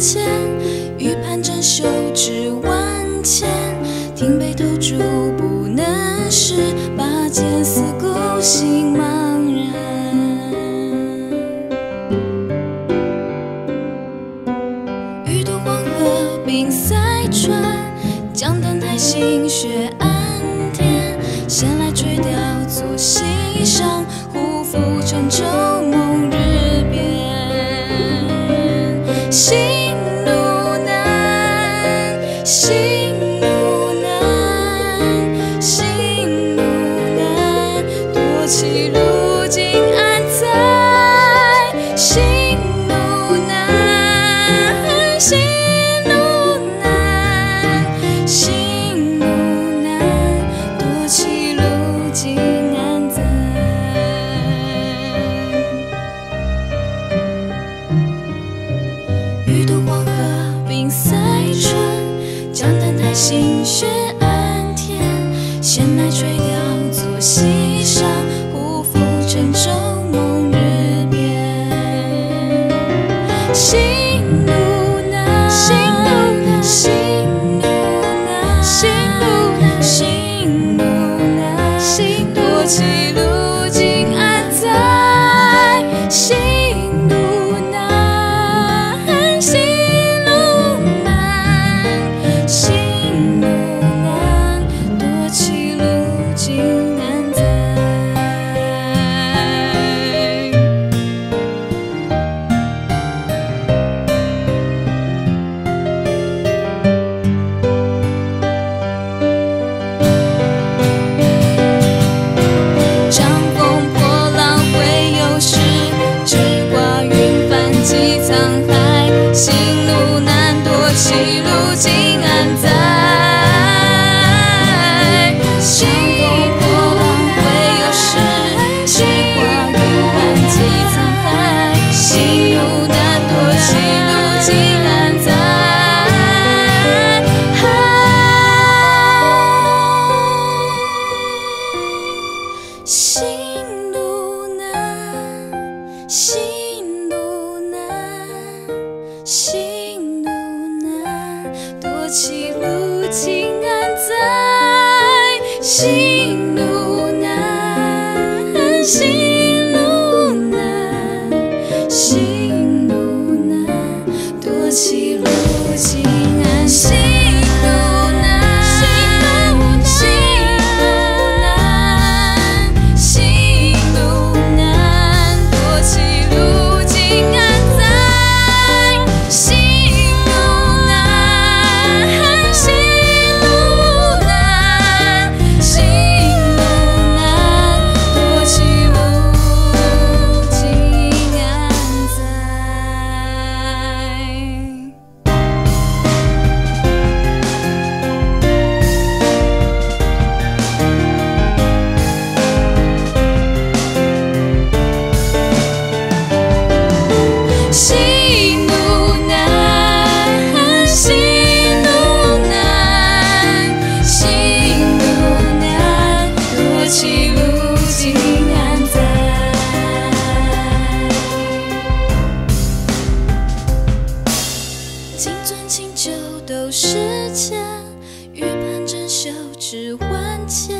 前玉盘珍羞至万千停杯投箸不能食拔剑四顾心茫然。欲渡黄河冰塞川将登太行雪暗天闲来垂钓坐溪上心。心。行路难行路难行路难多歧路今安在行是万千